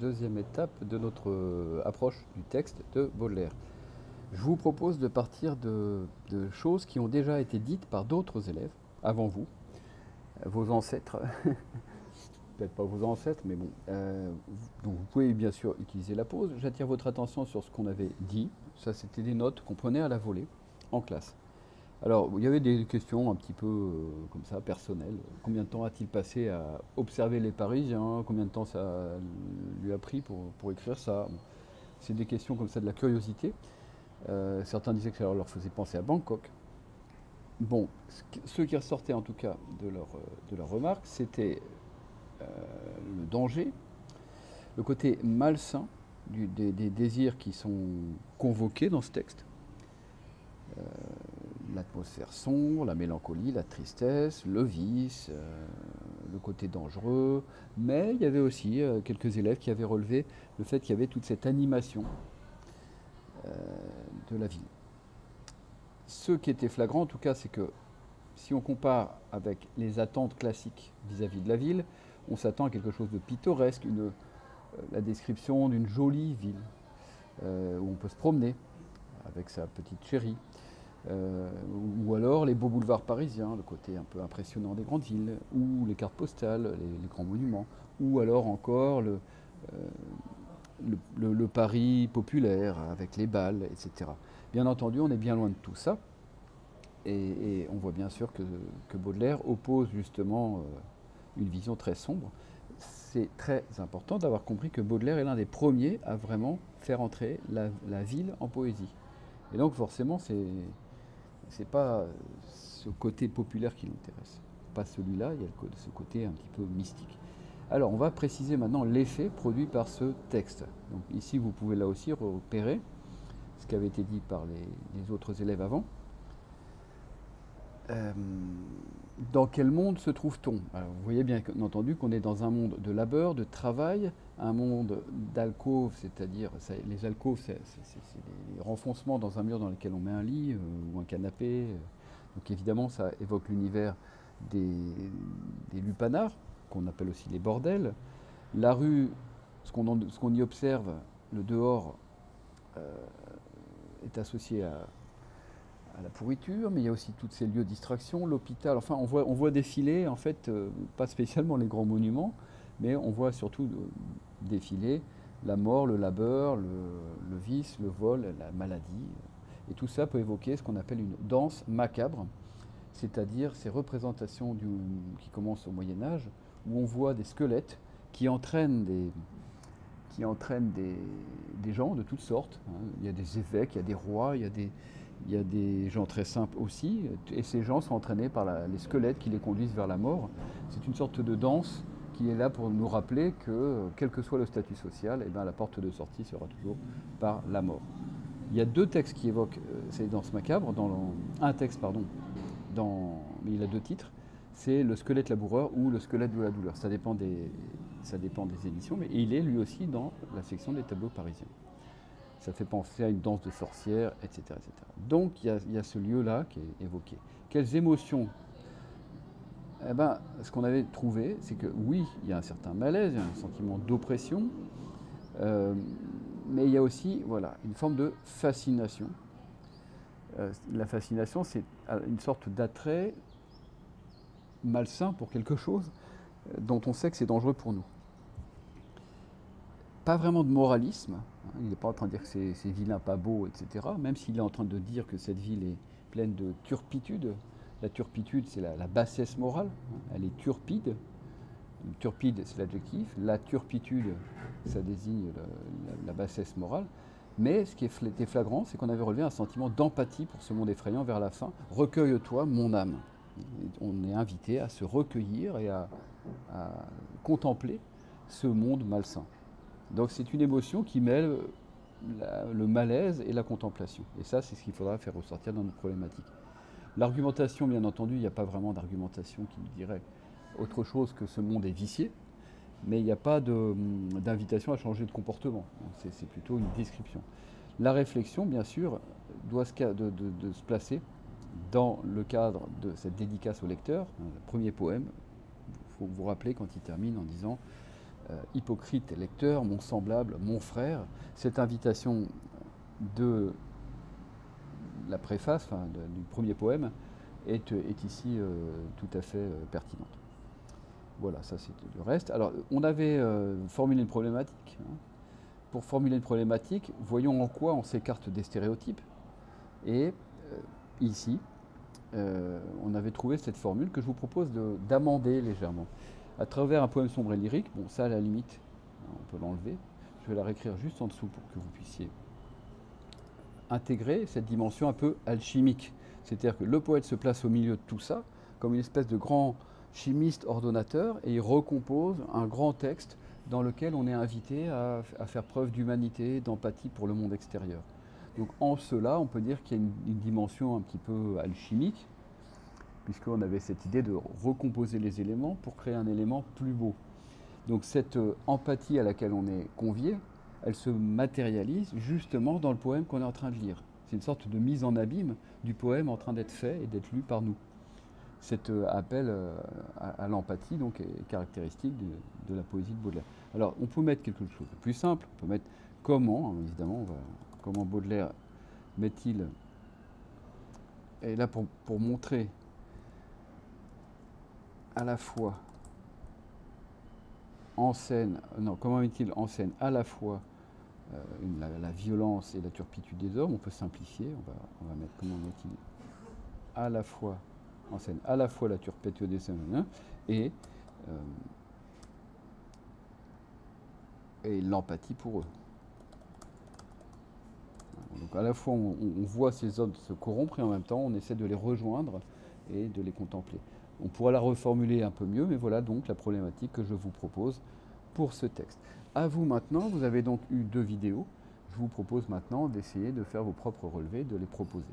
Deuxième, étape de notre euh, approche du texte de Baudelaire. Je vous propose de partir de, choses qui ont déjà été dites par d'autres élèves avant vous, vos ancêtres, peut-être pas vos ancêtres, mais bon. Euh, donc vous pouvez bien sûr utiliser la pause. J'attire votre attention sur ce qu'on avait dit. Ça, c'était des notes qu'on prenait à la volée en classe. Alors, il y avait des questions un petit peu euh, comme ça, personnelles. Combien de temps a-t-il passé à observer les Parisiens? Combien de temps ça lui a pris pour, écrire ça? C'est des questions comme ça de la curiosité. Euh, certains disaient que ça leur faisait penser à Bangkok. Bon, ce qui ressortait en tout cas de leur, de leur remarque, c'était euh, le danger, le côté malsain des, désirs qui sont convoqués dans ce texte. L'atmosphère sombre, la mélancolie, la tristesse, le vice, euh, le côté dangereux. Mais il y avait aussi euh, quelques élèves qui avaient relevé le fait qu'il y avait toute cette animation euh, de la ville. Ce qui était flagrant, en tout cas, c'est que si on compare avec les attentes classiques vis-à-vis -vis de la ville, on s'attend à quelque chose de pittoresque, une, la description d'une jolie ville où on peut se promener avec sa petite chérie. Euh, ou alors les beaux boulevards parisiens, le côté un peu impressionnant des grandes villes, ou les cartes postales, les, grands monuments, ou alors encore le, euh, Paris populaire avec les balles, etc. Bien entendu, on est bien loin de tout ça, et, on voit bien sûr que, Baudelaire oppose justement euh, une vision très sombre. C'est très important d'avoir compris que Baudelaire est l'un des premiers à vraiment faire entrer la ville en poésie. Et donc forcément, c'est c'est pas ce côté populaire qui l'intéresse. Pas celui-là, il y a ce côté un petit peu mystique. Alors, on va préciser maintenant l'effet produit par ce texte. Donc ici, vous pouvez là aussi repérer ce qui avait été dit par les, les autres élèves avant. Euh, dans quel monde se trouve-t-on? Vous voyez bien entendu qu'on est dans un monde de labeur, de travail, un monde d'alcôve, c'est-à-dire les alcôves, c'est des renfoncements dans un mur dans lequel on met un lit euh, ou un canapé. Donc évidemment, ça évoque l'univers des, lupanards, qu'on appelle aussi les bordels. La rue, ce qu'on qu y observe, le dehors, euh, est associé à, à la pourriture, mais il y a aussi tous ces lieux de distraction, l'hôpital. Enfin, on voit, on voit défiler, en fait, euh, pas spécialement les grands monuments, mais on voit surtout euh, défiler la mort, le labeur, le, vice, le vol, la maladie. Et tout ça peut évoquer ce qu'on appelle une danse macabre, c'est-à-dire ces représentations qui commencent au Moyen Âge, où on voit des squelettes qui entraînent des, qui entraînent des, des gens de toutes sortes. Hein. Il y a des évêques, il y a des rois, il y a des, il y a des gens très simples aussi, et ces gens sont entraînés par les squelettes qui les conduisent vers la mort. C'est une sorte de danse qui est là pour nous rappeler que, quel que soit le statut social, eh bien, la porte de sortie sera toujours par la mort. Il y a deux textes qui évoquent euh, ces danses macabres, dans un texte, pardon, mais il a deux titres, c'est le squelette laboureur ou le squelette de la douleur. Ça dépend des éditions, mais il est lui aussi dans la section des tableaux parisiens ça fait penser à une danse de sorcière, etc. etc. Donc il y, a ce lieu-là qui est évoqué. Quelles émotions? Eh ben, Ce qu'on avait trouvé, c'est que oui, il y a un certain malaise, il y a un sentiment d'oppression, euh, mais il y a aussi voilà, une forme de fascination. Euh, la fascination, c'est une sorte d'attrait malsain pour quelque chose dont on sait que c'est dangereux pour nous pas vraiment de moralisme. Hein, il n'est pas en train de dire que c'est vilain, pas beau, etc. Même s'il est en train de dire que cette ville est pleine de turpitude. La turpitude, c'est la, bassesse morale. Hein, elle est turpide. Turpide, c'est l'adjectif. La turpitude, ça désigne la, bassesse morale. Mais ce qui était flagrant, c'est qu'on avait relevé un sentiment d'empathie pour ce monde effrayant vers la fin. Recueille-toi, mon âme. On est invité à se recueillir et à contempler ce monde malsain. Donc c'est une émotion qui mêle le malaise et la contemplation. Et ça, c'est ce qu'il faudra faire ressortir dans notre problématique. L'argumentation, bien entendu, il n'y a pas vraiment d'argumentation qui nous dirait autre chose que ce monde est vicié, mais il n'y a pas d'invitation à changer de comportement. C'est plutôt une description. La réflexion, bien sûr, doit se, se placer dans le cadre de cette dédicace au lecteur. Le premier poème, il faut vous rappeler quand il termine en disant hypocrite lecteur, mon semblable, mon frère. Cette invitation de la préface, du premier poème, est, ici tout à fait pertinente. Voilà, ça c'est le reste. Alors, on avait formulé une problématique. Hein. Pour formuler une problématique, voyons en quoi on s'écarte des stéréotypes. Et ici, euh, on avait trouvé cette formule que je vous propose d'amender légèrement. À travers un poème sombre et lyrique, bon ça à la limite, on peut l'enlever, je vais la réécrire juste en dessous pour que vous puissiez intégrer cette dimension un peu alchimique. C'est-à-dire que le poète se place au milieu de tout ça, comme une espèce de grand chimiste ordonnateur, et il recompose un grand texte dans lequel on est invité à faire preuve d'humanité, d'empathie pour le monde extérieur. Donc en cela, on peut dire qu'il y a une, dimension un petit peu alchimique, puisqu'on avait cette idée de recomposer les éléments pour créer un élément plus beau. Donc cette euh, empathie à laquelle on est convié, elle se matérialise justement dans le poème qu'on est en train de lire. C'est une sorte de mise en abîme du poème en train d'être fait et d'être lu par nous. Cet euh, appel euh, à, l'empathie donc est caractéristique de, la poésie de Baudelaire. Alors on peut mettre quelque chose de plus simple, on peut mettre comment, hein, évidemment, comment Baudelaire met-il, et là pour, montrer à la fois en scène, non, comment met-il en scène à la fois euh, la, violence et la turpitude des hommes, on peut simplifier, on va, mettre comment met-il à la fois en scène à la fois la turpitude des hommes hein, et, euh, et l'empathie pour eux. Donc à la fois on, voit ces hommes se corrompre et en même temps on essaie de les rejoindre et de les contempler. On pourra la reformuler un peu mieux, mais voilà donc la problématique que je vous propose pour ce texte. À vous maintenant, vous avez donc eu deux vidéos. Je vous propose maintenant d'essayer de faire vos propres relevés, de les proposer.